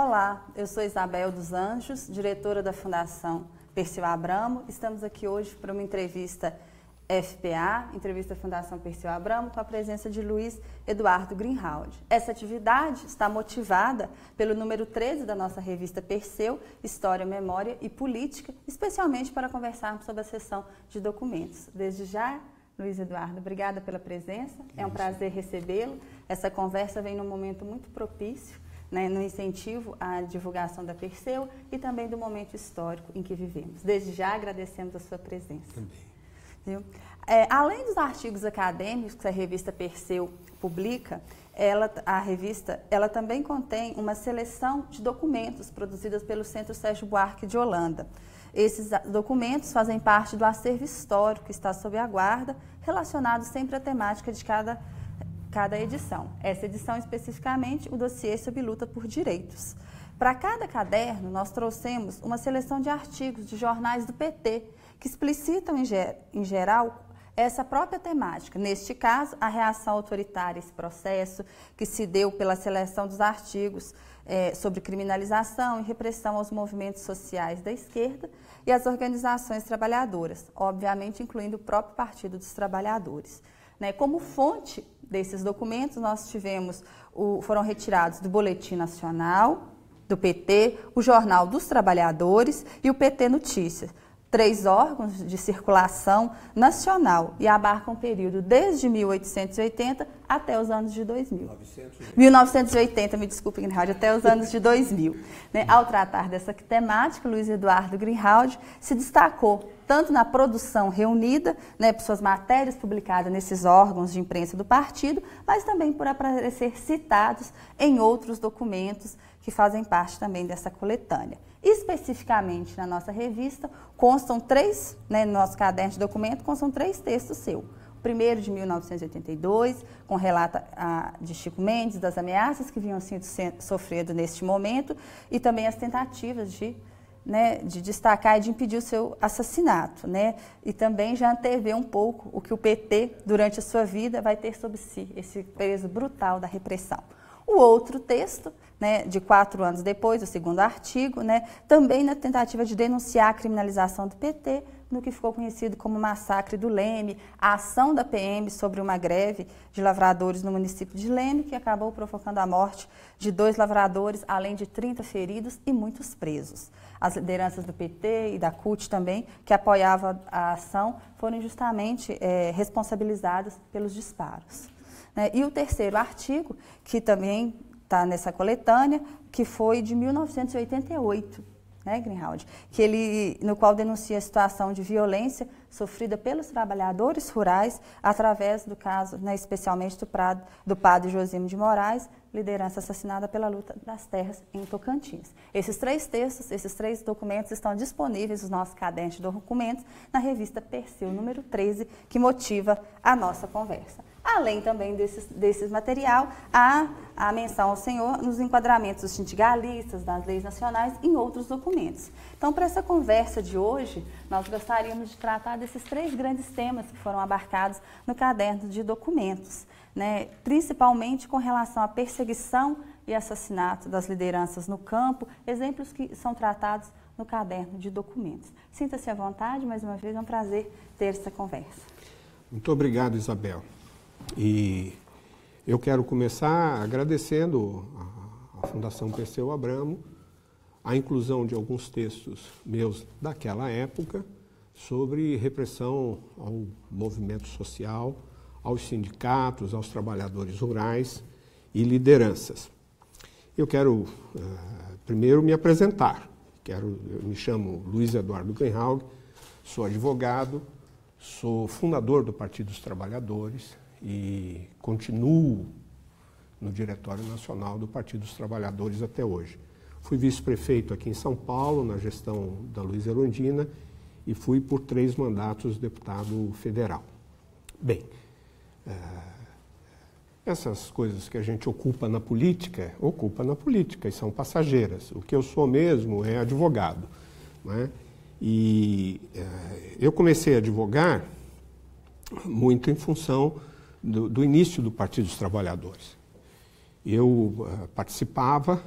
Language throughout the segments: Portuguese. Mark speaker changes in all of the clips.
Speaker 1: Olá, eu sou Isabel dos Anjos, diretora da Fundação Perseu Abramo. Estamos aqui hoje para uma entrevista FPA, entrevista Fundação Perseu Abramo, com a presença de Luiz Eduardo Greenhalgh. Essa atividade está motivada pelo número 13 da nossa revista Perseu, História, Memória e Política, especialmente para conversarmos sobre a sessão de documentos. Desde já, Luiz Eduardo, obrigada pela presença. É um prazer recebê-lo. Essa conversa vem num momento muito propício, né, no incentivo à divulgação da Perseu e também do momento histórico em que vivemos. Desde já agradecemos a sua presença.
Speaker 2: Também.
Speaker 1: É, além dos artigos acadêmicos que a revista Perseu publica, ela, a revista ela também contém uma seleção de documentos produzidos pelo Centro Sérgio Buarque de Holanda. Esses documentos fazem parte do acervo histórico que está sob a guarda, relacionado sempre à temática de cada, cada edição. Essa edição, especificamente, o dossiê sobre luta por direitos. Para cada caderno, nós trouxemos uma seleção de artigos de jornais do PT, que explicitam, em, em geral, essa própria temática. Neste caso, a reação autoritária a esse processo, que se deu pela seleção dos artigos é, sobre criminalização e repressão aos movimentos sociais da esquerda e às organizações trabalhadoras, obviamente incluindo o próprio Partido dos Trabalhadores. Né? Como fonte desses documentos, nós tivemos, o, foram retirados do Boletim Nacional, do PT, o Jornal dos Trabalhadores e o PT Notícias três órgãos de circulação nacional e abarcam um período desde 1880 até os anos de 2000. 1980, 1980 me desculpe, Greenhalgh, até os anos de 2000. Né? Ao tratar dessa temática, Luiz Eduardo Greenhalgh se destacou tanto na produção reunida, né, por suas matérias publicadas nesses órgãos de imprensa do partido, mas também por aparecer citados em outros documentos que fazem parte também dessa coletânea. Especificamente na nossa revista, constam três, né, no nosso caderno de documento, constam três textos seus. O primeiro de 1982, com relato a, de Chico Mendes, das ameaças que vinham sendo sofridas neste momento, e também as tentativas de, né, de destacar e de impedir o seu assassinato. Né? E também já antevê um pouco o que o PT, durante a sua vida, vai ter sobre si, esse peso brutal da repressão. O outro texto né, de quatro anos depois, o segundo artigo, né, também na tentativa de denunciar a criminalização do PT, no que ficou conhecido como massacre do Leme, a ação da PM sobre uma greve de lavradores no município de Leme, que acabou provocando a morte de dois lavradores, além de 30 feridos e muitos presos. As lideranças do PT e da CUT também, que apoiavam a ação, foram justamente é, responsabilizadas pelos disparos. Né? E o terceiro artigo, que também está nessa coletânea, que foi de 1988, né, que ele, no qual denuncia a situação de violência sofrida pelos trabalhadores rurais através do caso, né, especialmente do, Prado, do padre Josimo de Moraes, liderança assassinada pela luta das terras em Tocantins. Esses três textos, esses três documentos estão disponíveis nos nossos cadernos de documentos na revista Perseu número 13, que motiva a nossa conversa. Além também desses, desses material, há a menção ao Senhor nos enquadramentos dos sindicalistas, das leis nacionais e em outros documentos. Então, para essa conversa de hoje, nós gostaríamos de tratar desses três grandes temas que foram abarcados no caderno de documentos, né? principalmente com relação à perseguição e assassinato das lideranças no campo, exemplos que são tratados no caderno de documentos. Sinta-se à vontade, mais uma vez é um prazer ter essa conversa.
Speaker 2: Muito obrigado, Isabel. E eu quero começar agradecendo à Fundação Perseu Abramo a inclusão de alguns textos meus daquela época sobre repressão ao movimento social, aos sindicatos, aos trabalhadores rurais e lideranças. Eu quero uh, primeiro me apresentar. Quero, eu me chamo Luiz Eduardo Greenhalgh, sou advogado, sou fundador do Partido dos Trabalhadores, e continuo no Diretório Nacional do Partido dos Trabalhadores até hoje. Fui vice-prefeito aqui em São Paulo, na gestão da Luiz Erundina, e fui por três mandatos deputado federal. Bem, é, essas coisas que a gente ocupa na política, ocupa na política e são passageiras. O que eu sou mesmo é advogado. Né? E é, eu comecei a advogar muito em função do, do início do Partido dos Trabalhadores. Eu uh, participava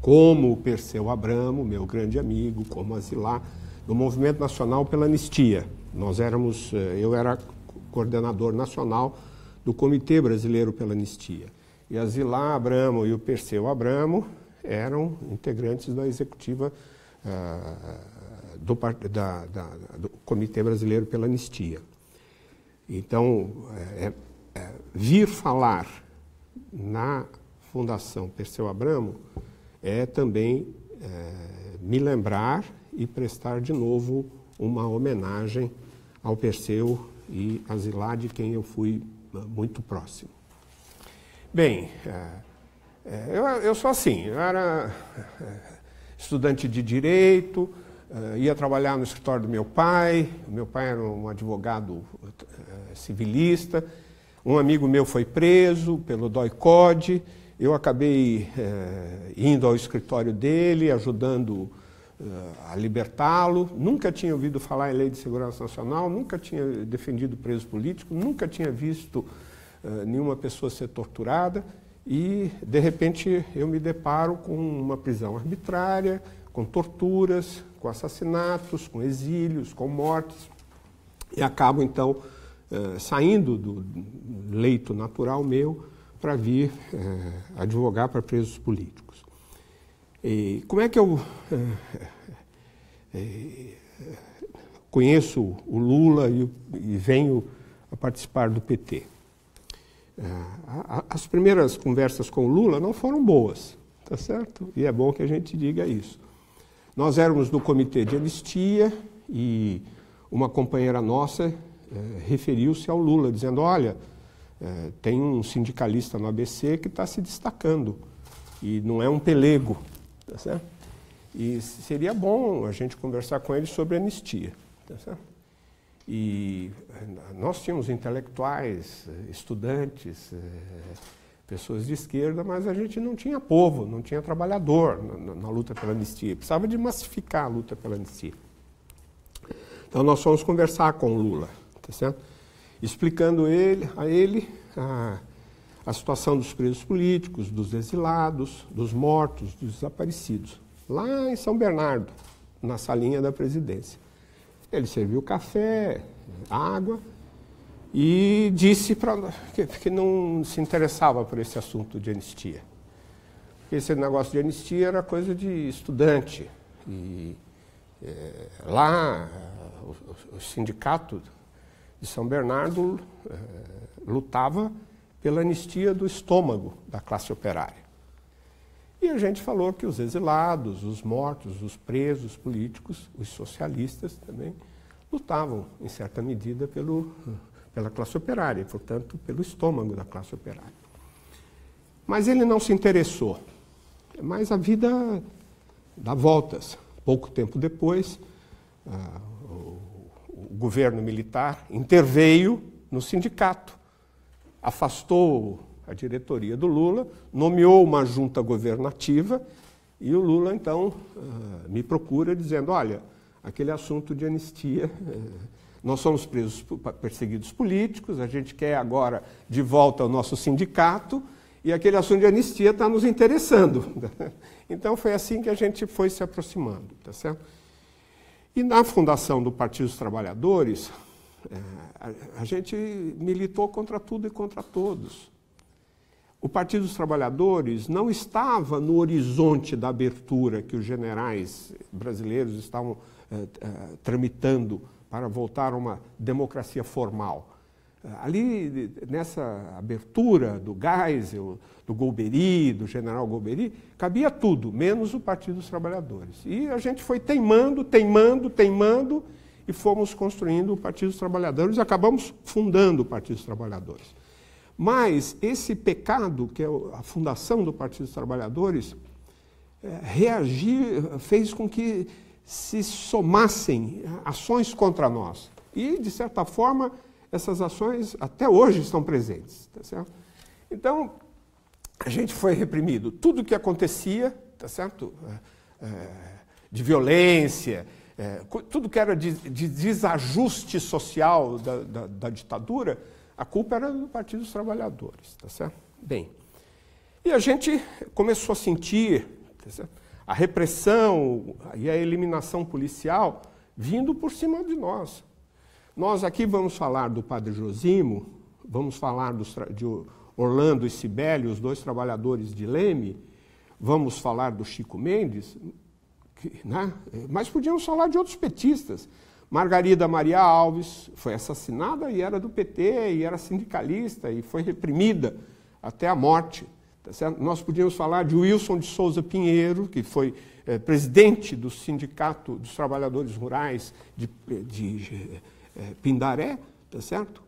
Speaker 2: como o Perseu Abramo, meu grande amigo, como Azilá, do Movimento Nacional pela Anistia. Nós éramos, eh, eu era coordenador nacional do Comitê Brasileiro pela Anistia. E a Zilá Abramo e o Perseu Abramo eram integrantes da executiva uh, do, da, da, do, Comitê Brasileiro pela Anistia. Então, é, vir falar na Fundação Perseu Abramo é também é, me lembrar e prestar de novo uma homenagem ao Perseu e a Zilá, de quem eu fui ah, muito próximo. Bem, é, é, eu, eu sou assim, eu era é, estudante de direito, ia trabalhar no escritório do meu pai, meu pai era um advogado civilista, um amigo meu foi preso pelo DOI-CODE, eu acabei indo ao escritório dele, ajudando a libertá-lo. Nunca tinha ouvido falar em lei de segurança nacional, nunca tinha defendido preso político, nunca tinha visto uh, nenhuma pessoa ser torturada. E, de repente, eu me deparo com uma prisão arbitrária, com torturas, com assassinatos, com exílios, com mortes. E acabo, então, uh, saindo do leito natural meu para vir uh, advogar para presos políticos. E como é que eu é, conheço o Lula e, e, venho a participar do PT? As primeiras conversas com o Lula não foram boas, tá certo? E é bom que a gente diga isso. Nós éramos no comitê de anistia e uma companheira nossa referiu-se ao Lula, dizendo: Olha, é, tem um sindicalista no ABC que está se destacando e não é um pelego, Tá certo? E seria bom a gente conversar com ele sobre anistia. Tá certo? E eh, nós tínhamos intelectuais, eh, estudantes, eh, pessoas de esquerda, mas a gente não tinha povo, não tinha trabalhador na, na, luta pela anistia. Precisava de massificar a luta pela anistia. Então nós fomos conversar com o Lula, tá certo? explicando ele, a ele a, a situação dos presos políticos, dos exilados, dos mortos, dos desaparecidos, lá em São Bernardo, na salinha da presidência. Ele serviu café, água e disse pra, que, que não se interessava por esse assunto de anistia. Porque esse negócio de anistia era coisa de estudante. E é, lá, o, o, sindicato de São Bernardo é, lutava pela anistia do estômago da classe operária. E a gente falou que os exilados, os mortos, os presos políticos, os socialistas também, lutavam, em certa medida, pelo, pela classe operária, portanto, pelo estômago da classe operária. Mas ele não se interessou. Mas a vida dá voltas. Pouco tempo depois, ah, o governo militar interveio no sindicato afastou a diretoria do Lula, nomeou uma junta governativa e o Lula, então, ah, me procura dizendo: olha, aquele assunto de anistia, eh, nós somos presos, perseguidos políticos, a gente quer agora de volta o nosso sindicato e aquele assunto de anistia está nos interessando. Então foi assim que a gente foi se aproximando, tá certo? E na fundação do Partido dos Trabalhadores, é, a, gente militou contra tudo e contra todos. O Partido dos Trabalhadores não estava no horizonte da abertura que os generais brasileiros estavam eh, eh, tramitando para voltar a uma democracia formal. Ali, nessa abertura do Geisel, do Golbery, do general Golbery, cabia tudo, menos o Partido dos Trabalhadores. E a gente foi teimando, teimando, teimando, e fomos construindo o Partido dos Trabalhadores e acabamos fundando o Partido dos Trabalhadores. Mas esse pecado, que é a fundação do Partido dos Trabalhadores, é, reagir, fez com que se somassem ações contra nós. E, de certa forma, essas ações até hoje estão presentes. Tá certo? Então, a gente foi reprimido. Tudo que acontecia, tá certo? É, é de violência, é, tudo que era de, de desajuste social da, da, da, ditadura, a culpa era do Partido dos Trabalhadores, tá certo? Bem, e a gente começou a sentir, tá a repressão e a eliminação policial vindo por cima de nós. Nós aqui vamos falar do Padre Josimo, vamos falar dos, de Orlando e Sibeli, os dois trabalhadores de Leme, vamos falar do Chico Mendes, que, né? mas podíamos falar de outros petistas. Margarida Maria Alves foi assassinada e era do PT, e era sindicalista, e foi reprimida até a morte. Tá Nós podíamos falar de Wilson de Souza Pinheiro, que foi é, presidente do Sindicato dos Trabalhadores Rurais de, de Pindaré, tá certo?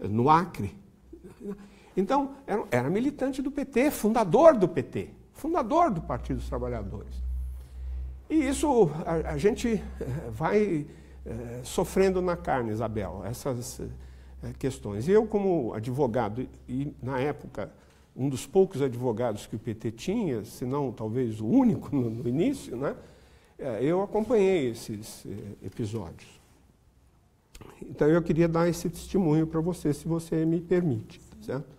Speaker 2: É, no Acre. Então, era, militante do PT, fundador do PT, fundador do Partido dos Trabalhadores. E isso a, a gente vai sofrendo na carne, Isabel, essas questões. E eu, como advogado, e na época um dos poucos advogados que o PT tinha, se não talvez o único no, no início, né? É, eu acompanhei esses eh, episódios. Então eu queria dar esse testemunho para você, se você me permite, tá certo?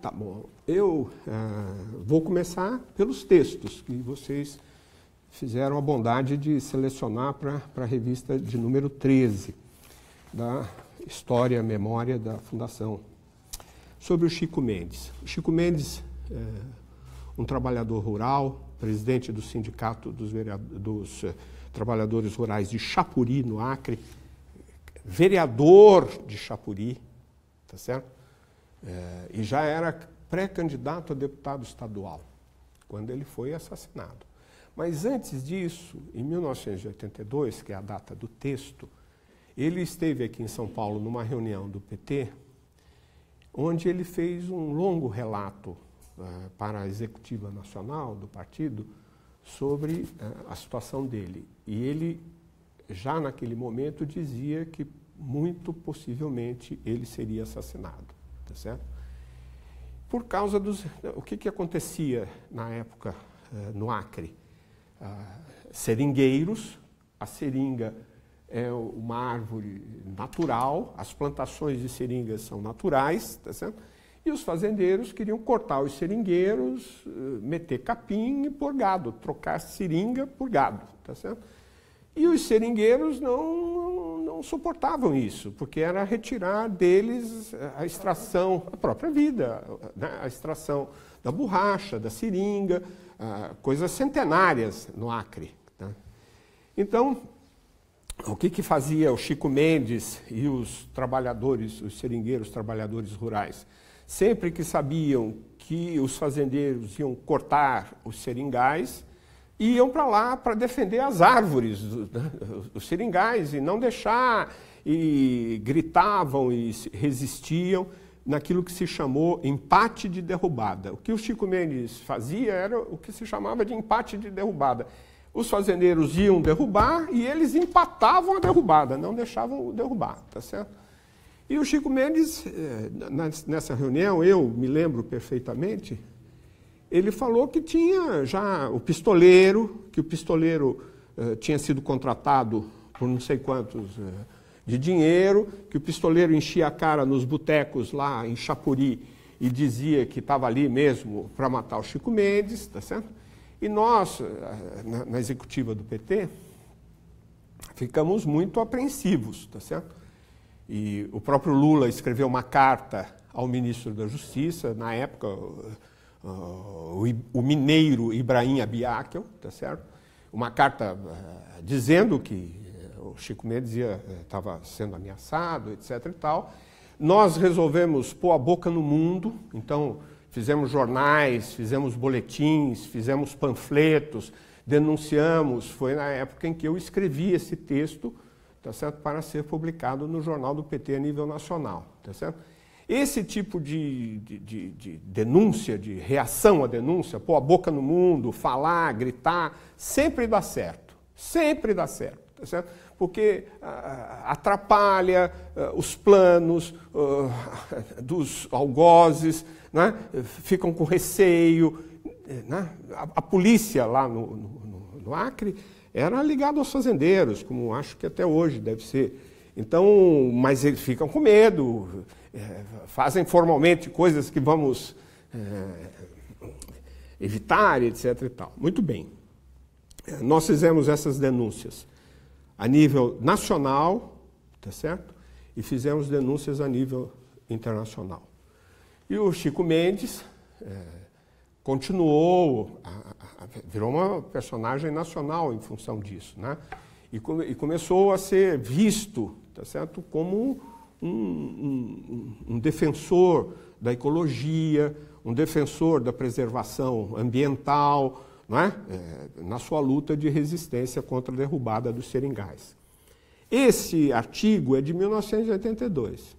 Speaker 2: Tá bom. Eu uh, vou começar pelos textos que vocês fizeram a bondade de selecionar para a revista de número 13 da História Memória da Fundação sobre o Chico Mendes. O Chico Mendes, é, um trabalhador rural, presidente do Sindicato dos, dos uh, Trabalhadores Rurais de Chapuri, no Acre, vereador de Chapuri, tá certo? É, e já era pré-candidato a deputado estadual, quando ele foi assassinado. Mas antes disso, em 1982, que é a data do texto, ele esteve aqui em São Paulo numa reunião do PT onde ele fez um longo relato uh, para a executiva nacional do partido sobre uh, a situação dele. E ele, já naquele momento, dizia que muito possivelmente ele seria assassinado. Tá certo? Por causa dos. O que, que acontecia na época uh, no Acre? seringueiros, a seringa é uma árvore natural, as plantações de seringas são naturais, tá certo? E os fazendeiros queriam cortar os seringueiros, eh, meter capim e pôr gado, trocar seringa por gado, tá certo? E os seringueiros não, não suportavam isso, porque era retirar deles a extração, a própria vida, né? a extração da borracha, da seringa, coisas centenárias no Acre. Tá? Então, o que, que fazia o Chico Mendes e os trabalhadores, os seringueiros trabalhadores rurais? Sempre que sabiam que os fazendeiros iam cortar os seringais, iam para lá para defender as árvores, né, os seringais, e não deixar, e gritavam e resistiam naquilo que se chamou empate de derrubada. O que o Chico Mendes fazia era o que se chamava de empate de derrubada os fazendeiros iam derrubar e eles empatavam a derrubada, não deixavam derrubar, tá certo? E o Chico Mendes, eh, nessa reunião, eu me lembro perfeitamente, ele falou que tinha já o pistoleiro, que o pistoleiro uh, tinha sido contratado por não sei quantos uh, de dinheiro, que o pistoleiro enchia a cara nos botecos lá em Chapuri e dizia que estava ali mesmo para matar o Chico Mendes, tá certo? E nós, eh, na, na executiva do PT, ficamos muito apreensivos, tá certo? E o próprio Lula escreveu uma carta ao ministro da Justiça, na época, uh, o, mineiro Ibrahim Abiakel, tá certo? Uma carta uh, dizendo que o Chico Mendes estava sendo ameaçado, etc. e tal. Nós resolvemos pôr a boca no mundo, então Fizemos jornais, fizemos boletins, fizemos panfletos, denunciamos. Foi na época em que eu escrevi esse texto tá certo? para ser publicado no Jornal do PT a nível nacional. Tá certo? Esse tipo de, de, de, de, denúncia, de reação à denúncia, pôr a boca no mundo, falar, gritar, sempre dá certo. Sempre dá certo. Tá certo? Porque ah, atrapalha ah, os planos ah, dos algozes, né? ficam com receio. Né? A, a, polícia lá no, no, no, Acre era ligada aos fazendeiros, como acho que até hoje deve ser. Então, mas eles ficam com medo, é, fazem formalmente coisas que vamos é, evitar, etc. E tal. Muito bem. É, nós fizemos essas denúncias a nível nacional, tá certo? E fizemos denúncias a nível internacional. E o Chico Mendes é, continuou, a, a, virou uma personagem nacional em função disso, né? E, come, e começou a ser visto, tá certo, como um, um, um defensor da ecologia, um defensor da preservação ambiental, não é? É, na sua luta de resistência contra a derrubada dos seringais. Esse artigo é de 1982.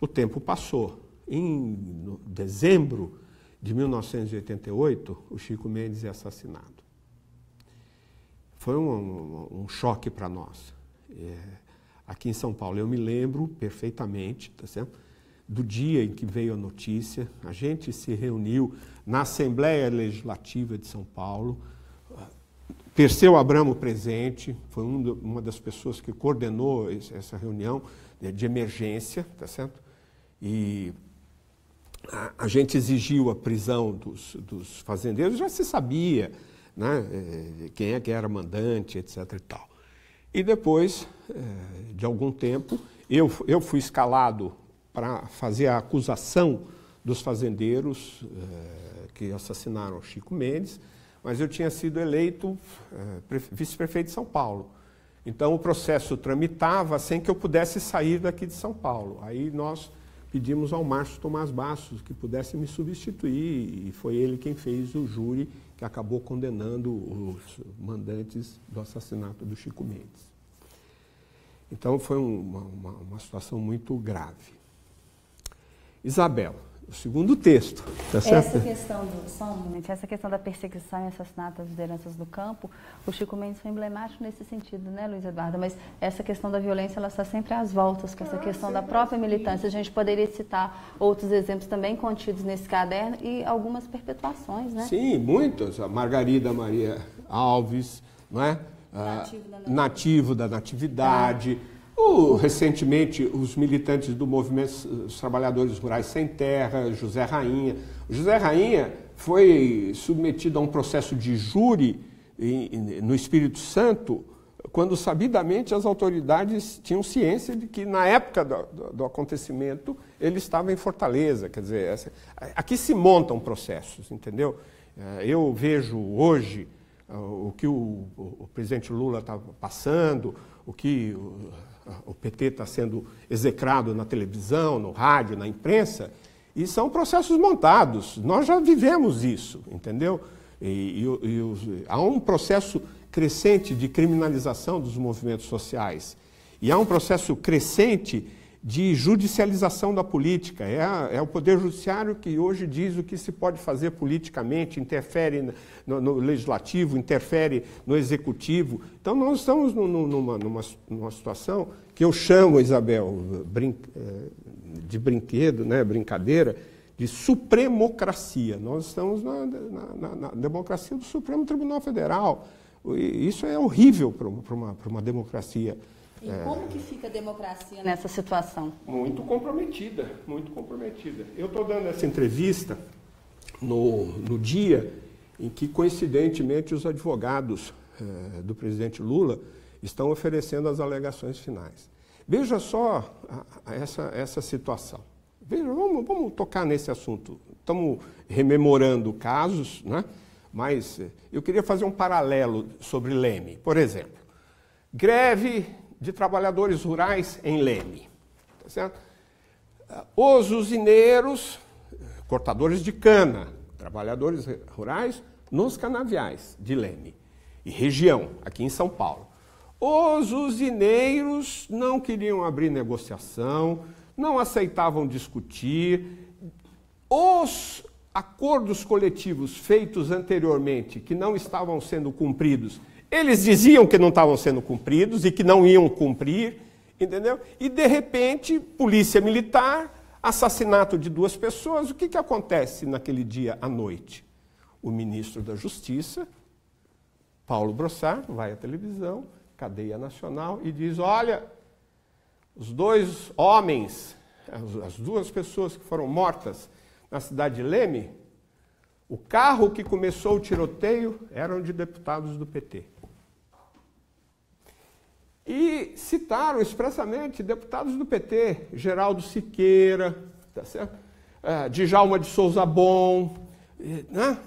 Speaker 2: O tempo passou. Em dezembro de 1988, o Chico Mendes é assassinado. Foi um, um, choque para nós. É, aqui em São Paulo, eu me lembro perfeitamente, tá certo? do dia em que veio a notícia, a gente se reuniu na Assembleia Legislativa de São Paulo. Perseu Abramo presente, foi uma das pessoas que coordenou essa reunião de emergência, tá certo? E a, a gente exigiu a prisão dos, dos, fazendeiros, já se sabia né, eh, quem é que era mandante, etc. E, tal. E depois eh, de algum tempo, eu, eu fui escalado para fazer a acusação dos fazendeiros eh, que assassinaram Chico Mendes, mas eu tinha sido eleito eh, vice-prefeito de São Paulo. Então o processo tramitava sem que eu pudesse sair daqui de São Paulo. Aí nós pedimos ao Márcio Tomás Bastos que pudesse me substituir e foi ele quem fez o júri que acabou condenando os mandantes do assassinato do Chico Mendes. Então foi uma, uma, uma situação muito grave. Isabel, o segundo texto.
Speaker 1: Tá essa questão do, só um momento, essa questão da perseguição e assassinato das lideranças do campo, o Chico Mendes foi emblemático nesse sentido, né, Luiz Eduardo? Mas essa questão da violência, ela está sempre às voltas com essa ah, questão da própria militância. A gente poderia citar outros exemplos também contidos nesse caderno e algumas perpetuações, né?
Speaker 2: Sim, muitos. A Margarida Maria Alves, não é? Nativo da, nativo da Natividade. Ah o, recentemente, os militantes do movimento dos trabalhadores rurais sem terra, José Rainha. José Rainha foi submetido a um processo de júri no Espírito Santo, quando sabidamente as autoridades tinham ciência de que, na época do, do, do acontecimento, ele estava em Fortaleza. Quer dizer, essa, aqui se montam processos, entendeu? É, eu vejo hoje uh, o que o, o presidente Lula está passando, o que o PT está sendo execrado na televisão, no rádio, na imprensa, e são processos montados. Nós já vivemos isso, entendeu? E, e, e, há um processo crescente de criminalização dos movimentos sociais. E há um processo crescente de judicialização da política. É, é, o Poder Judiciário que hoje diz o que se pode fazer politicamente, interfere no, no legislativo, interfere no executivo. Então, nós estamos numa, numa, numa situação que eu chamo, Isabel, brin, eh, de brinquedo, né, brincadeira, de supremocracia. Nós estamos na, na, na democracia do Supremo Tribunal Federal. Isso é horrível para uma, uma democracia
Speaker 1: e é. como que fica a democracia nessa situação?
Speaker 2: Muito comprometida, muito comprometida. Eu estou dando essa entrevista no, no dia em que, coincidentemente, os advogados eh, do presidente Lula estão oferecendo as alegações finais. Veja só a, a essa, essa situação. Veja, vamos, vamos tocar nesse assunto. Estamos rememorando casos, né? mas eh, eu queria fazer um paralelo sobre Leme. Por exemplo, greve de trabalhadores rurais em Leme. Tá certo? Os usineiros, cortadores de cana, trabalhadores rurais nos canaviais de Leme e região, aqui em São Paulo. Os usineiros não queriam abrir negociação, não aceitavam discutir. Os acordos coletivos feitos anteriormente, que não estavam sendo cumpridos, eles diziam que não estavam sendo cumpridos e que não iam cumprir, entendeu? E de repente, polícia militar, assassinato de duas pessoas. O que, que acontece naquele dia à noite? O ministro da Justiça, Paulo Brossard, vai à televisão, cadeia nacional, e diz: Olha, os dois homens, as duas pessoas que foram mortas na cidade de Leme, O carro que começou o tiroteio eram de deputados do PT. E citaram expressamente deputados do PT, Geraldo Siqueira, tá certo? É, Djalma de Souza Bom, né?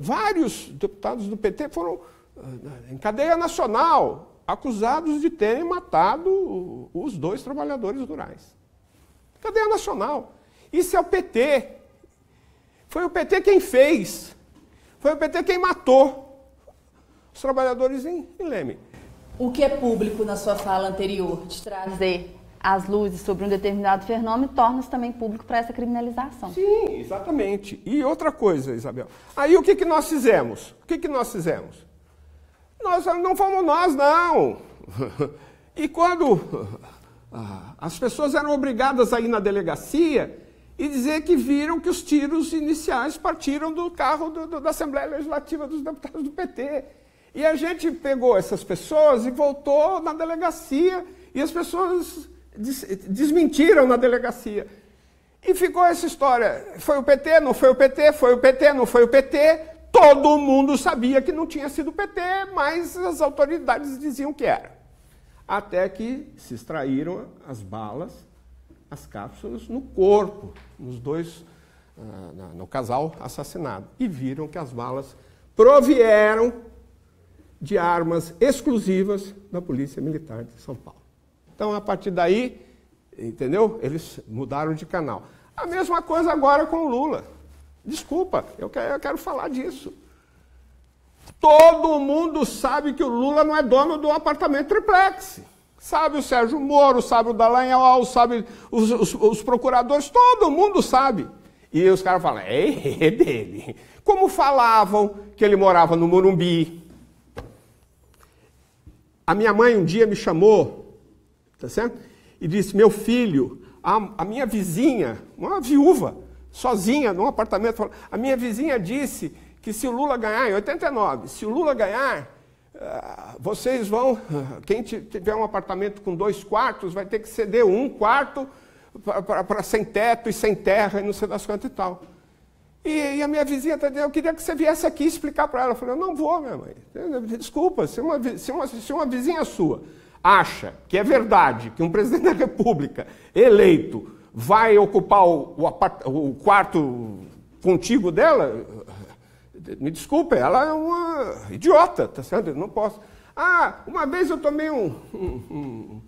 Speaker 2: vários deputados do PT foram eh, em cadeia nacional, acusados de terem matado os dois trabalhadores rurais. Cadeia nacional. Isso é o PT. Foi o PT quem fez. Foi o PT quem matou os trabalhadores em, em Leme.
Speaker 1: O que é público na sua fala anterior de trazer as luzes sobre um determinado fenômeno torna-se também público para essa criminalização.
Speaker 2: Sim, exatamente. E outra coisa, Isabel. Aí o que, que nós fizemos? O que, que nós fizemos? Nós não fomos nós, não. E quando ah, as pessoas eram obrigadas a ir na delegacia e dizer que viram que os tiros iniciais partiram do carro do, do, da Assembleia Legislativa dos deputados do PT. E a gente pegou essas pessoas e voltou na delegacia e as pessoas desmentiram na delegacia. E ficou essa história. Foi o PT, não foi o PT, foi o PT, não foi o PT. Todo mundo sabia que não tinha sido o PT, mas as autoridades diziam que era. Até que se extraíram as balas, as cápsulas no corpo, nos dois, uh, no casal assassinado. E viram que as balas provieram de armas exclusivas da Polícia Militar de São Paulo. Então, a partir daí, entendeu? Eles mudaram de canal. A mesma coisa agora com o Lula. Desculpa, eu quero, eu quero falar disso. Todo mundo sabe que o Lula não é dono do apartamento triplex. Sabe o Sérgio Moro, sabe o Dallagnol, sabe os, os, os procuradores, todo mundo sabe. E os caras falam, é, é dele. Como falavam que ele morava no Morumbi. A minha mãe um dia me chamou tá certo? E disse: Meu filho, a, a minha vizinha, uma viúva, sozinha, num apartamento, falou, a minha vizinha disse que se o Lula ganhar, em 89, se o Lula ganhar, uh, vocês vão, quem tiver um apartamento com dois quartos, vai ter que ceder um quarto para sem teto e sem terra e não sei das quantas e tal. E, e, a minha vizinha eu queria que você viesse aqui explicar para ela. Eu falei, eu não vou, minha mãe. Desculpa, se uma, se uma, se uma vizinha sua acha que é verdade que um presidente da República eleito vai ocupar o, o, o quarto contigo dela, me desculpe, ela é uma idiota, tá certo? Eu não posso. Ah, uma vez eu tomei um, um, um,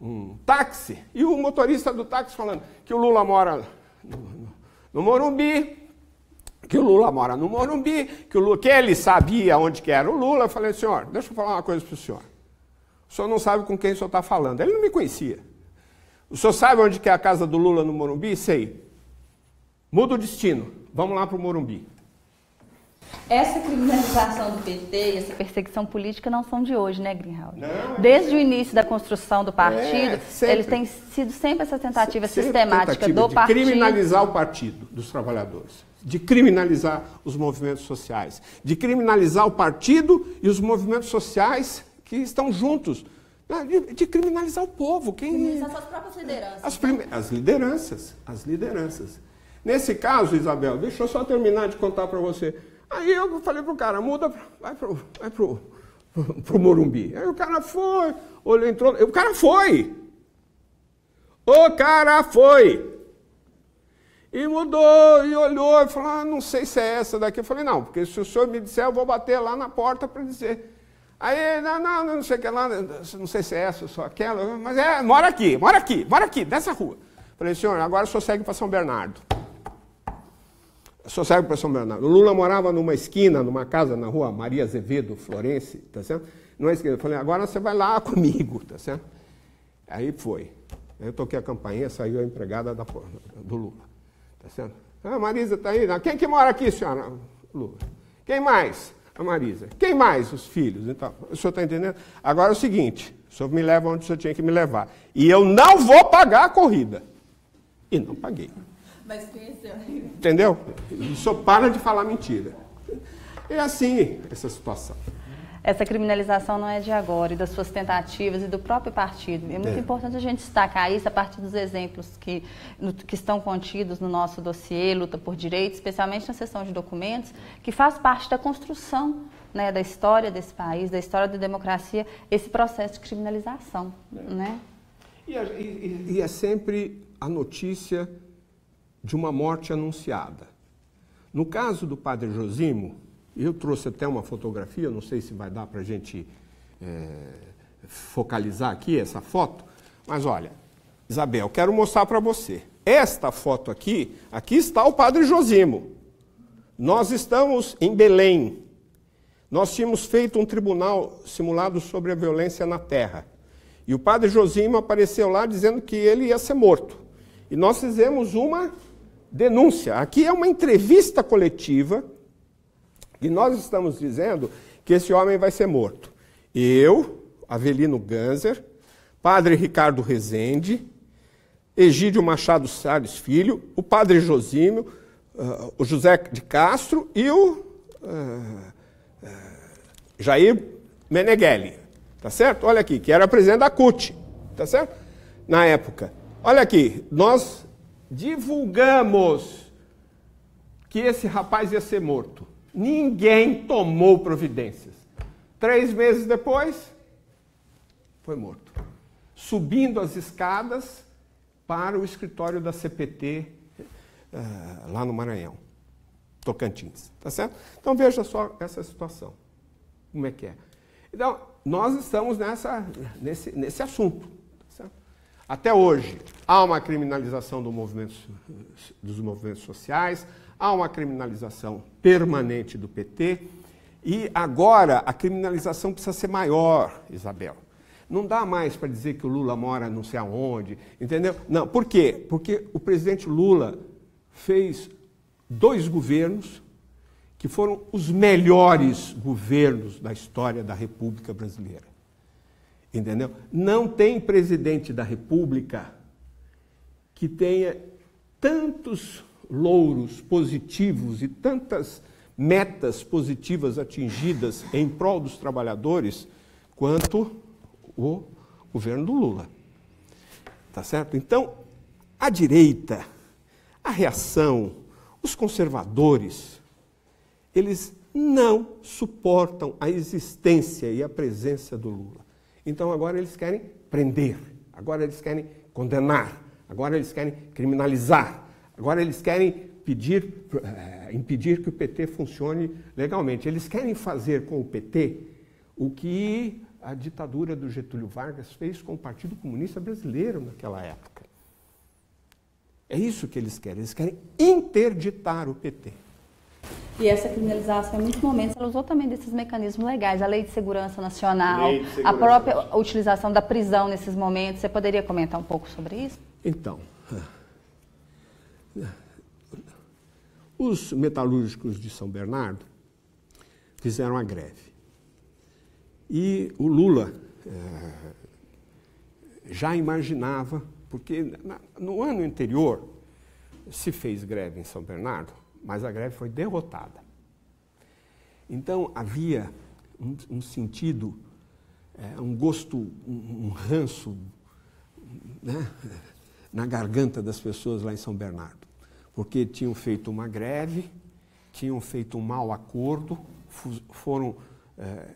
Speaker 2: um, táxi e o motorista do táxi falando que o Lula mora no, no Morumbi, que o Lula mora no Morumbi, que, o Lula, que ele sabia onde que era o Lula. Eu falei, senhor, deixa eu falar uma coisa para o senhor. O senhor não sabe com quem o senhor está falando. Ele não me conhecia. O senhor sabe onde que é a casa do Lula no Morumbi? Sei. Muda o destino. Vamos lá para o Morumbi.
Speaker 1: Essa criminalização do PT e essa perseguição política não são de hoje, né, Greenhalgh? Desde o início da construção do partido, é, eles têm sido sempre essa tentativa sempre sistemática tentativa do
Speaker 2: de
Speaker 1: partido.
Speaker 2: criminalizar o partido dos trabalhadores, de criminalizar os movimentos sociais, de criminalizar o partido e os movimentos sociais que estão juntos. Né, de, de criminalizar o povo.
Speaker 1: Quem... Criminalizar suas próprias lideranças.
Speaker 2: As, prime... as lideranças. As lideranças. Nesse caso, Isabel, deixa eu só terminar de contar para você. Aí eu falei pro cara, muda, vai pro, vai pro, pro Morumbi. Aí o cara foi, olhou, entrou, o cara foi. O cara foi. E mudou, e olhou, e falou, ah, não sei se é essa daqui. Eu falei, não, porque se o senhor me disser, eu vou bater lá na porta para dizer. Aí, não, não, não sei o que lá, não sei se é essa ou só aquela, mas é, mora aqui, mora aqui, mora aqui, dessa rua. Falei, senhor, agora o senhor segue para São Bernardo. O senhor segue para São Bernardo. O Lula morava numa esquina, numa casa na rua Maria Azevedo, Florense, tá certo? Numa esquina. Eu falei, agora você vai lá comigo, tá certo? Aí foi. Eu toquei a campainha, saiu a empregada da, do Lula, tá certo? Ah, Marisa está aí. Quem que mora aqui, senhora? Lula. Quem mais? a Marisa. Quem mais? Os filhos. Então, o senhor está entendendo? Agora é o seguinte: o senhor me leva onde o senhor tinha que me levar. E eu não vou pagar a corrida. E não paguei.
Speaker 1: Mas conheceu.
Speaker 2: Entendeu? O senhor para de falar mentira. É assim essa situação.
Speaker 1: Essa criminalização não é de agora e das suas tentativas e do próprio partido. É muito é. importante a gente destacar isso a partir dos exemplos que, no, que estão contidos no nosso dossiê, luta por direitos, especialmente na seção de documentos, que faz parte da construção né, da história desse país, da história da democracia, esse processo de criminalização. É. Né?
Speaker 2: E, e, e é sempre a notícia de uma morte anunciada. No caso do padre Josimo, eu trouxe até uma fotografia, não sei se vai dar para a gente é, focalizar aqui essa foto, mas olha, Isabel, quero mostrar para você. Esta foto aqui, aqui está o padre Josimo. Nós estamos em Belém. Nós tínhamos feito um tribunal simulado sobre a violência na terra. E o padre Josimo apareceu lá dizendo que ele ia ser morto. E nós fizemos uma denúncia. Aqui é uma entrevista coletiva e nós estamos dizendo que esse homem vai ser morto. Eu, Avelino Ganser, padre Ricardo Rezende, Egídio Machado Salles Filho, o padre Josímio, uh, o José de Castro e o uh, uh, Jair Meneghelli. Tá certo? Olha aqui, que era presidente da CUT. Tá certo? Na época. Olha aqui, nós divulgamos que esse rapaz ia ser morto. Ninguém tomou providências. Três meses depois, foi morto. Subindo as escadas para o escritório da CPT uh, eh, lá no Maranhão, Tocantins. Tá certo? Então veja só essa situação. Como é que é? Então, nós estamos nessa, nesse, nesse assunto. Até hoje, há uma criminalização do movimento, dos movimentos sociais, há uma criminalização permanente do PT, e agora a criminalização precisa ser maior, Isabel. Não dá mais para dizer que o Lula mora não sei aonde, entendeu? Não, por quê? Porque o presidente Lula fez dois governos que foram os melhores governos da história da República Brasileira. Entendeu? Não tem presidente da República que tenha tantos louros positivos e tantas metas positivas atingidas em prol dos trabalhadores quanto o governo do Lula. Tá certo? Então, a direita, a reação, os conservadores, eles não suportam a existência e a presença do Lula. Então agora eles querem prender, agora eles querem condenar, agora eles querem criminalizar, agora eles querem pedir, eh, impedir que o PT funcione legalmente. Eles querem fazer com o PT o que a ditadura do Getúlio Vargas fez com o Partido Comunista Brasileiro naquela época. É isso que eles querem. Eles querem interditar o PT.
Speaker 1: E essa criminalização, em muitos momentos, ela usou também desses mecanismos legais, a Lei de Segurança Nacional, de segurança a própria utilização da prisão nesses momentos. Você poderia comentar um pouco sobre isso?
Speaker 2: Então, os metalúrgicos de São Bernardo fizeram a greve. E o Lula é, já imaginava, porque no ano anterior se fez greve em São Bernardo, mas a greve foi derrotada. Então havia um, um sentido, é, um gosto, um, um ranço né, na garganta das pessoas lá em São Bernardo, porque tinham feito uma greve, tinham feito um mau acordo, foram, é,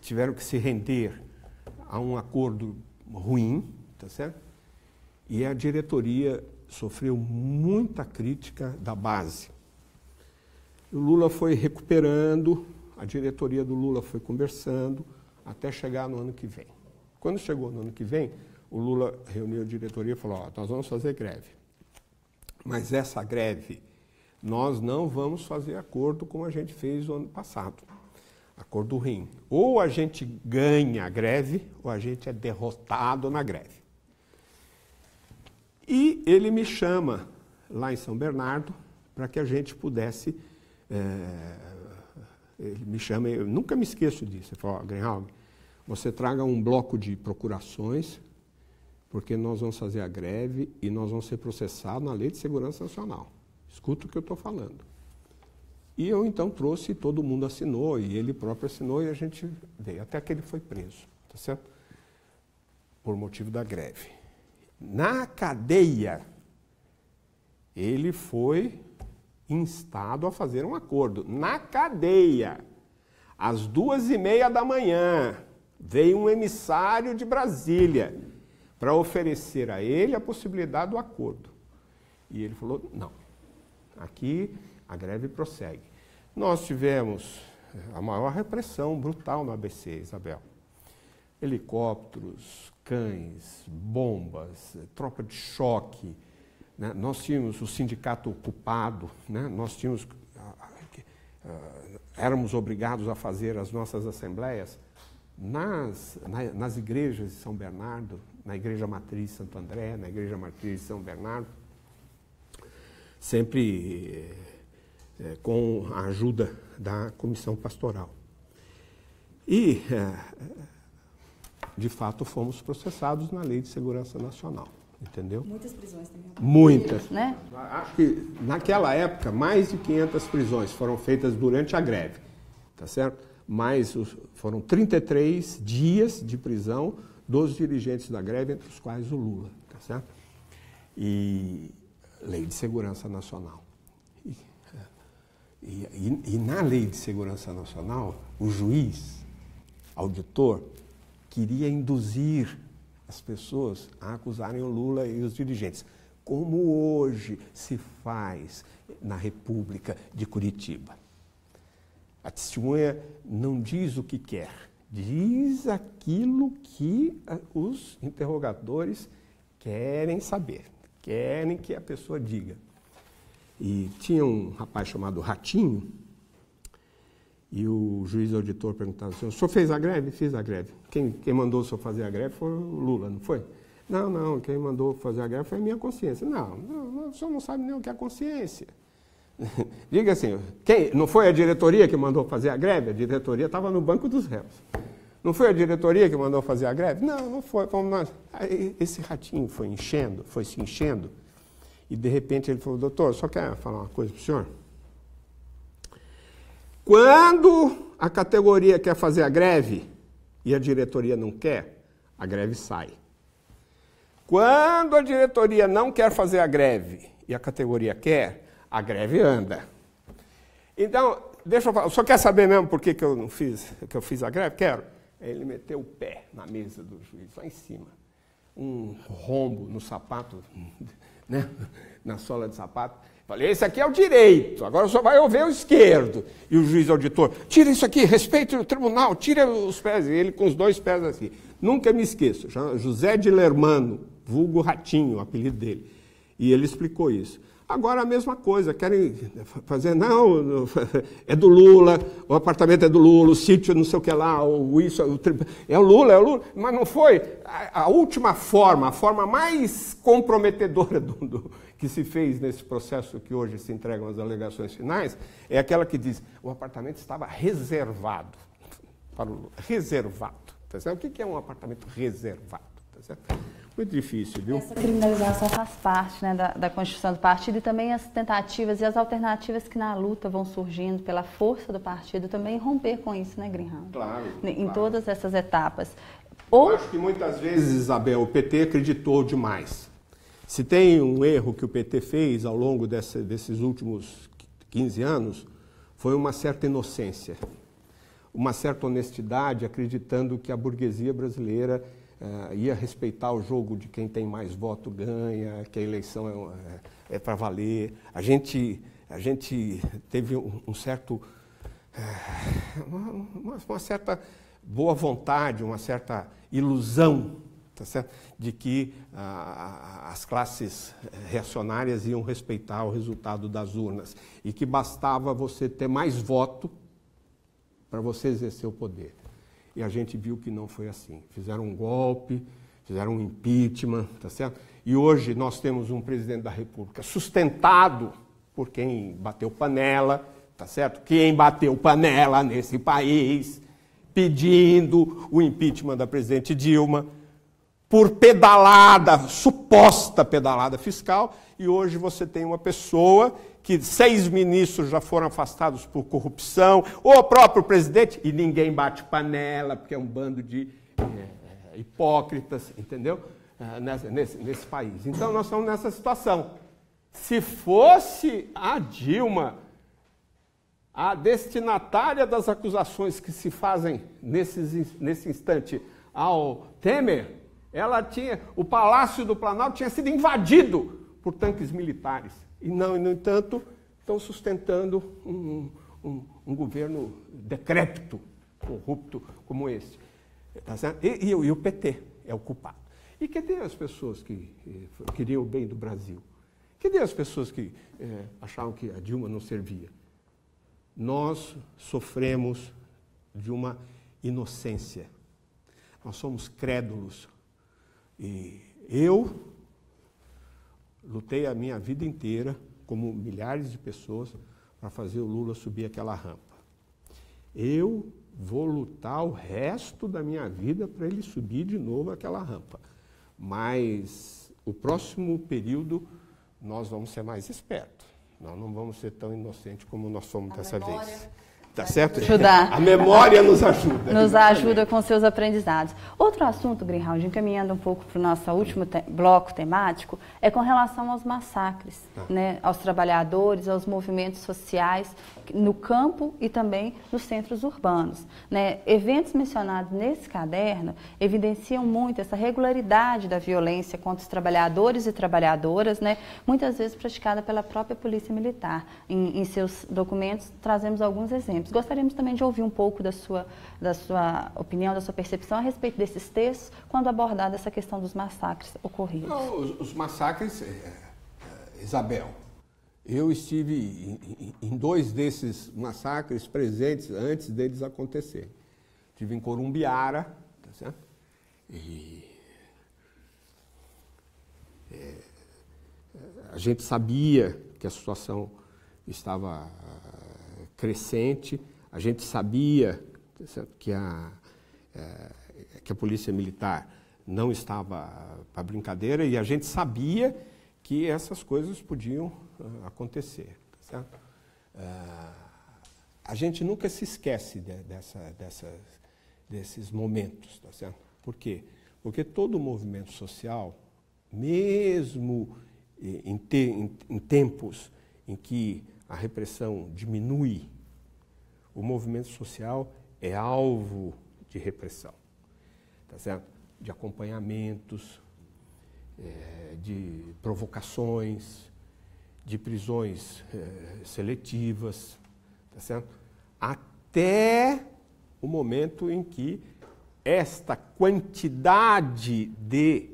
Speaker 2: tiveram que se render a um acordo ruim, tá certo? E a diretoria sofreu muita crítica da base. O Lula foi recuperando, a diretoria do Lula foi conversando, até chegar no ano que vem. Quando chegou no ano que vem, o Lula reuniu a diretoria e falou: nós vamos fazer greve. Mas essa greve, nós não vamos fazer acordo como a gente fez no ano passado. Acordo ruim. Ou a gente ganha a greve, ou a gente é derrotado na greve. E ele me chama lá em São Bernardo para que a gente pudesse é, ele me chama, eu nunca me esqueço disso. Ele falou, oh, você traga um bloco de procurações, porque nós vamos fazer a greve e nós vamos ser processados na Lei de Segurança Nacional. Escuta o que eu estou falando. E eu então trouxe, todo mundo assinou, e ele próprio assinou, e a gente veio, até que ele foi preso, tá certo? Por motivo da greve. Na cadeia, ele foi instado a fazer um acordo. Na cadeia, às duas e meia da manhã, veio um emissário de Brasília para oferecer a ele a possibilidade do acordo. E ele falou: não, aqui a greve prossegue. Nós tivemos a maior repressão brutal no ABC, Isabel. Helicópteros, cães, bombas, tropa de choque. Né? Nós tínhamos o sindicato ocupado, né? nós tínhamos, uh, éramos obrigados a fazer as nossas assembleias nas, na, nas igrejas de São Bernardo, na Igreja Matriz de Santo André, na Igreja Matriz de São Bernardo, sempre é, com a ajuda da comissão pastoral. E, é, de fato, fomos processados na Lei de Segurança Nacional. Entendeu?
Speaker 1: Muitas prisões também.
Speaker 2: Muitas. Né? Acho que naquela época, mais de 500 prisões foram feitas durante a greve. Tá certo? Mas foram 33 dias de prisão dos dirigentes da greve, entre os quais o Lula. Tá certo? E Lei de Segurança Nacional. E, e, e, na Lei de Segurança Nacional, o juiz, auditor, queria induzir as pessoas a acusarem o Lula e os dirigentes, como hoje se faz na República de Curitiba. A testemunha não diz o que quer, diz aquilo que os interrogadores querem saber querem que a pessoa diga. E tinha um rapaz chamado Ratinho, e o juiz auditor perguntava assim, o senhor fez a greve? Fiz a greve. Quem, quem mandou o senhor fazer a greve foi o Lula, não foi? Não, não, quem mandou fazer a greve foi a minha consciência. Não, não o senhor não sabe nem o que é consciência. Diga assim, quem, não foi a diretoria que mandou fazer a greve? A diretoria estava no banco dos réus. Não foi a diretoria que mandou fazer a greve? Não, não foi. Fomos nós. Aí, esse ratinho foi enchendo, foi se enchendo. E de repente ele falou, doutor, só quer falar uma coisa para o senhor? Quando a categoria quer fazer a greve e a diretoria não quer, a greve sai. Quando a diretoria não quer fazer a greve e a categoria quer, a greve anda. Então, deixa eu falar, só quer saber mesmo por que, que eu não fiz, que eu fiz a greve? Quero. Ele meteu o pé na mesa do juiz, lá em cima. Um rombo no sapato, né? na sola de sapato. Falei, esse aqui é o direito, agora só vai ouvir o esquerdo. E o juiz auditor, tira isso aqui, respeite o tribunal, tira os pés. E ele com os dois pés assim. Nunca me esqueço, José de Lermano, vulgo Ratinho, o apelido dele. E ele explicou isso. Agora a mesma coisa, querem fazer, não, é do Lula, o apartamento é do Lula, o sítio não sei o que lá, o isso, o, é o Lula, é o Lula, mas não foi. A, a última forma, a forma mais comprometedora do, do, que se fez nesse processo que hoje se entregam as alegações finais, é aquela que diz, o apartamento estava reservado para o Lula, reservado. Tá certo? O que é um apartamento reservado? Tá certo? Muito difícil, viu?
Speaker 1: Essa criminalização faz parte né, da, da constituição do partido e também as tentativas e as alternativas que na luta vão surgindo pela força do partido também romper com isso, né, Greenhouse?
Speaker 2: Claro.
Speaker 1: Em
Speaker 2: claro.
Speaker 1: todas essas etapas.
Speaker 2: Ou... Eu acho que muitas vezes, Isabel, o PT acreditou demais. Se tem um erro que o PT fez ao longo desse, desses últimos 15 anos, foi uma certa inocência, uma certa honestidade, acreditando que a burguesia brasileira uh, ia respeitar o jogo de quem tem mais voto ganha, que a eleição é, é, é para valer. A gente, a gente teve um, um certo, uh, uma, uma, certa boa vontade, uma certa ilusão tá certo? de que uh, as classes reacionárias iam respeitar o resultado das urnas e que bastava você ter mais voto para você exercer o poder. E a gente viu que não foi assim. Fizeram um golpe, fizeram um impeachment, tá certo? E hoje nós temos um presidente da República sustentado por quem bateu panela, tá certo? Quem bateu panela nesse país, pedindo o impeachment da presidente Dilma, por pedalada, suposta pedalada fiscal, e hoje você tem uma pessoa que seis ministros já foram afastados por corrupção, o próprio presidente, e ninguém bate panela, porque é um bando de é, hipócritas, entendeu? É, nesse, nesse país. Então nós estamos nessa situação. Se fosse a Dilma a destinatária das acusações que se fazem nesses, nesse instante ao Temer, ela tinha, o Palácio do Planalto tinha sido invadido por tanques militares. E não, no entanto, estão sustentando um, um, um governo decrépito, corrupto como esse. Tá e, e, e, o PT é o culpado. E cadê as pessoas que eh, queriam o bem do Brasil? Cadê as pessoas que eh, achavam que a Dilma não servia? Nós sofremos de uma inocência. Nós somos crédulos. E eu lutei a minha vida inteira, como milhares de pessoas, para fazer o Lula subir aquela rampa. Eu vou lutar o resto da minha vida para ele subir de novo aquela rampa. Mas o próximo período nós vamos ser mais espertos. Nós não vamos ser tão inocentes como nós somos a dessa memória. vez. Tá certo?
Speaker 1: Ajudar.
Speaker 2: A memória nos ajuda.
Speaker 1: Nos ajuda com seus aprendizados. Outro assunto, Greenhalgh, encaminhando um pouco para o nosso último te bloco temático, é com relação aos massacres, tá. né, aos trabalhadores, aos movimentos sociais no campo e também nos centros urbanos. Né? Eventos mencionados nesse caderno evidenciam muito essa regularidade da violência contra os trabalhadores e trabalhadoras, né, muitas vezes praticada pela própria Polícia Militar. Em, em seus documentos, trazemos alguns exemplos exemplos. Gostaríamos também de ouvir um pouco da sua, da sua opinião, da sua percepção a respeito desses textos, quando abordada essa questão dos massacres ocorridos.
Speaker 2: Não, os, os, massacres, é, é, Isabel, eu estive em, em, dois desses massacres presentes antes deles acontecerem. Estive em Corumbiara, tá certo? E é, a gente sabia que a situação estava crescente. A gente sabia que a, é, que a polícia militar não estava para brincadeira e a gente sabia que essas coisas podiam uh, acontecer. Tá uh, a gente nunca se esquece de, dessa, dessas, desses momentos. Tá certo? Por quê? Porque todo movimento social, mesmo em, te, em, em tempos em que a repressão diminui, o movimento social é alvo de repressão, tá certo? De acompanhamentos, é, de provocações, de prisões é, seletivas, tá certo? Até o momento em que esta quantidade de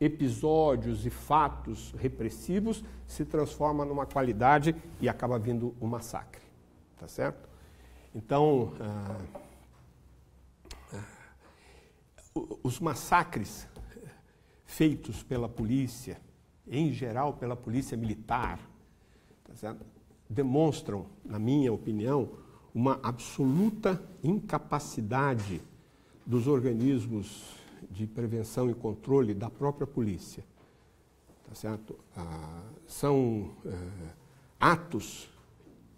Speaker 2: episódios e fatos repressivos se transforma numa qualidade e acaba vindo um massacre, tá certo? Então, ah, ah, os massacres feitos pela polícia, em geral pela polícia militar, tá demonstram, na minha opinião, uma absoluta incapacidade dos organismos de prevenção e controle da própria polícia. Tá certo? Ah, são eh, atos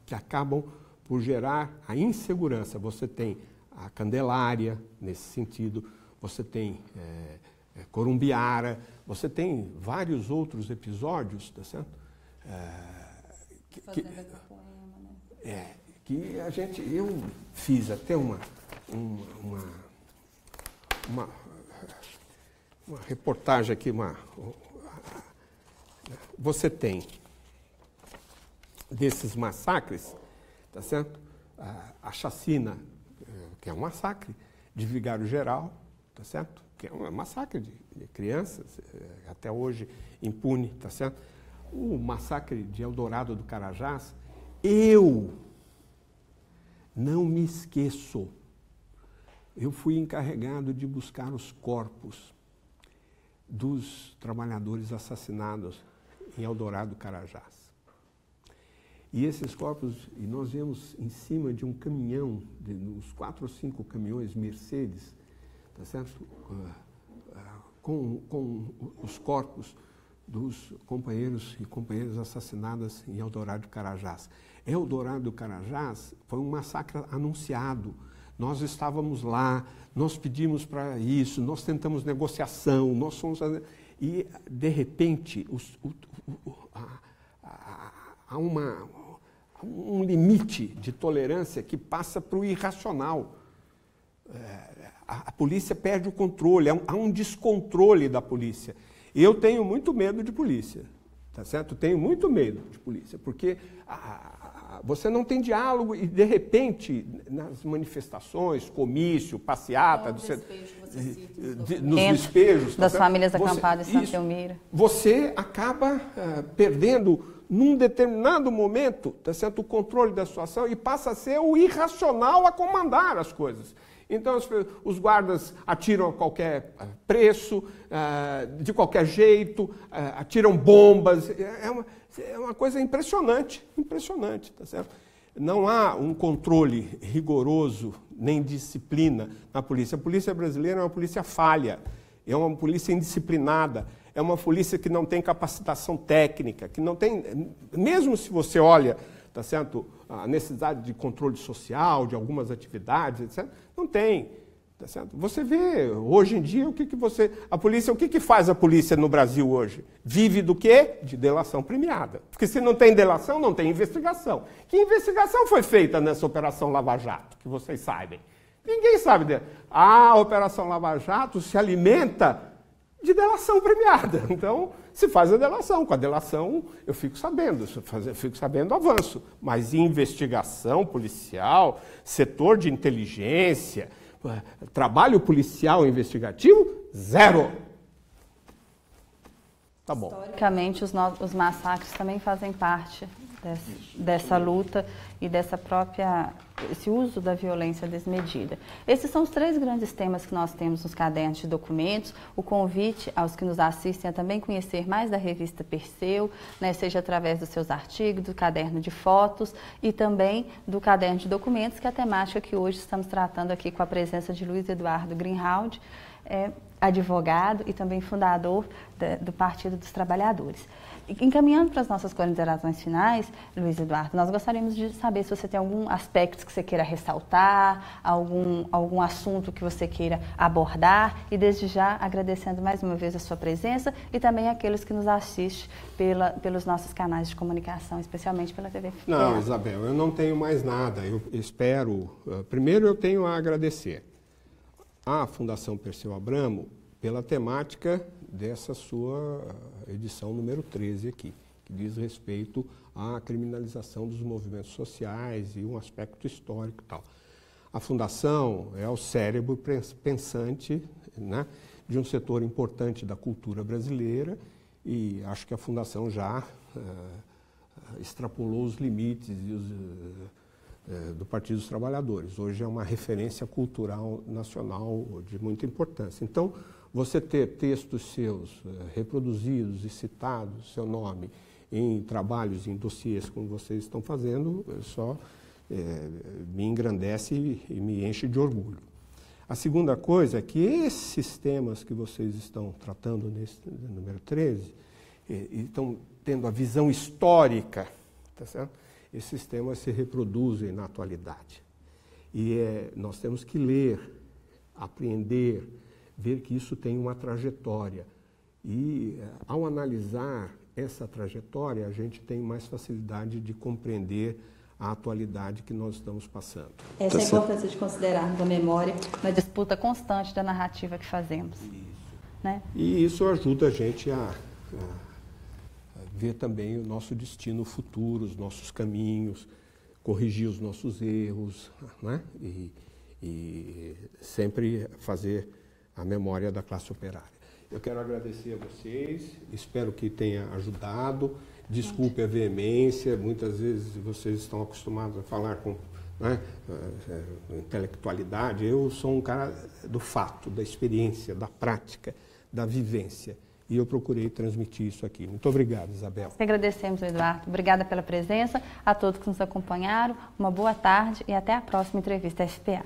Speaker 2: que acabam por gerar a insegurança. Você tem a Candelária, nesse sentido, você tem é, Corumbiara, você tem vários outros episódios, tá certo? É,
Speaker 1: que, que, né?
Speaker 2: é, que a gente, eu fiz até uma, uma, uma uma reportagem aqui, uma. Você tem desses massacres, tá certo? A, a chacina, eh, que é um massacre, de Vigário Geral, tá certo? Que é um massacre de, de crianças, eh, até hoje impune, tá certo? O massacre de Eldorado do Carajás, eu não me esqueço. Eu fui encarregado de buscar os corpos dos trabalhadores assassinados em Eldorado Carajás. E esses corpos, e nós vemos em cima de um caminhão, de, uns quatro ou cinco caminhões Mercedes, tá certo? Uh, uh, com, com os corpos dos companheiros e companheiras assassinadas em Eldorado do Carajás. Eldorado do Carajás foi um massacre anunciado. Nós estávamos lá, nós pedimos para isso, nós tentamos negociação, nós fomos. E, de repente, os, o, o, há uma, um limite de tolerância que passa para o irracional. É, a, a, polícia perde o controle, há um, há um descontrole da polícia. Eu tenho muito medo de polícia, tá certo? Tenho muito medo de polícia, porque a, a, você não tem diálogo e, de repente, nas manifestações, comício, passeata...
Speaker 1: Você,
Speaker 2: de, nos despejos...
Speaker 1: Tá das certo? famílias acampadas em Santa Elmira.
Speaker 2: Você acaba uh, perdendo, num determinado momento, tá certo? o controle da situação e passa a ser o irracional a comandar as coisas. Então os guardas atiram a qualquer eh, preço, eh, de qualquer jeito, eh, atiram bombas. É uma, é uma coisa impressionante, impressionante, tá certo? Não há um controle rigoroso nem disciplina na polícia. A polícia brasileira é uma polícia falha, é uma polícia indisciplinada, é uma polícia que não tem capacitação técnica, que não tem, mesmo se você olha tá certo? A necessidade de controle social, de algumas atividades, etc. Não tem. Tá certo? Você vê, hoje em dia, o que, que você. A polícia, o que, que faz a polícia no Brasil hoje? Vive do quê? De delação premiada. Porque se não tem delação, não tem investigação. Que investigação foi feita nessa Operação Lava Jato, que vocês sabem? Ninguém sabe dela. A Operação Lava Jato se alimenta de delação premiada. Então, se faz a delação. Com a delação, eu fico sabendo, eu fico sabendo avanço. Mas investigação policial, setor de inteligência, trabalho policial investigativo, zero. Tá bom.
Speaker 1: Historicamente, os, os massacres também fazem parte dessa, dessa luta e dessa própria esse uso da violência desmedida. Esses são os três grandes temas que nós temos nos cadernos de documentos. O convite aos que nos assistem a também conhecer mais da revista Perseu, né, seja através dos seus artigos, do caderno de fotos e também do caderno de documentos, que é a temática que hoje estamos tratando aqui com a presença de Luiz Eduardo Greenhalgh, é, advogado e também fundador da, do Partido dos Trabalhadores. Encaminhando para as nossas considerações finais, Luiz Eduardo, nós gostaríamos de saber se você tem algum aspecto que você queira ressaltar, algum, algum assunto que você queira abordar, e desde já agradecendo mais uma vez a sua presença e também aqueles que nos assistem pela, pelos nossos canais de comunicação, especialmente pela TV
Speaker 2: Não, Isabel, eu não tenho mais nada. Eu espero. Uh, primeiro, eu tenho a agradecer à Fundação Perseu Abramo pela temática dessa sua edição número 13 aqui, que diz respeito à criminalização dos movimentos sociais e um aspecto histórico e tal. A fundação é o cérebro pensante né, de um setor importante da cultura brasileira e acho que a fundação já uh, extrapolou os limites os, uh, do Partido dos Trabalhadores. Hoje é uma referência cultural nacional de muita importância. Então, você ter textos seus eh, reproduzidos e citados, seu nome, em trabalhos, em dossiês como vocês estão fazendo, só é, me engrandece e, e me enche de orgulho. A segunda coisa é que esses temas que vocês estão tratando nesse número 13, e, estão tendo a visão histórica, tá certo? Esses temas se reproduzem na atualidade. E é, nós temos que ler, apreender, ver que isso tem uma trajetória. E eh, ao analisar essa trajetória, a gente tem mais facilidade de compreender a atualidade que nós estamos passando.
Speaker 1: Essa é a importância de considerarmos a memória na disputa constante da narrativa que fazemos. Isso. Né?
Speaker 2: E isso ajuda a gente a, a ver também o nosso destino futuro, os nossos caminhos, corrigir os nossos erros, né? e, e sempre fazer a memória da classe operária. Eu quero agradecer a vocês, espero que tenha ajudado. Desculpe a veemência, muitas vezes vocês estão acostumados a falar com né, eh, intelectualidade. Eu sou um cara do fato, da experiência, da prática, da vivência. E eu procurei transmitir isso aqui. Muito obrigado, Isabel.
Speaker 1: Agradecemos, Eduardo. Obrigada pela presença. A todos que nos acompanharam, uma boa tarde e até a próxima entrevista SPA.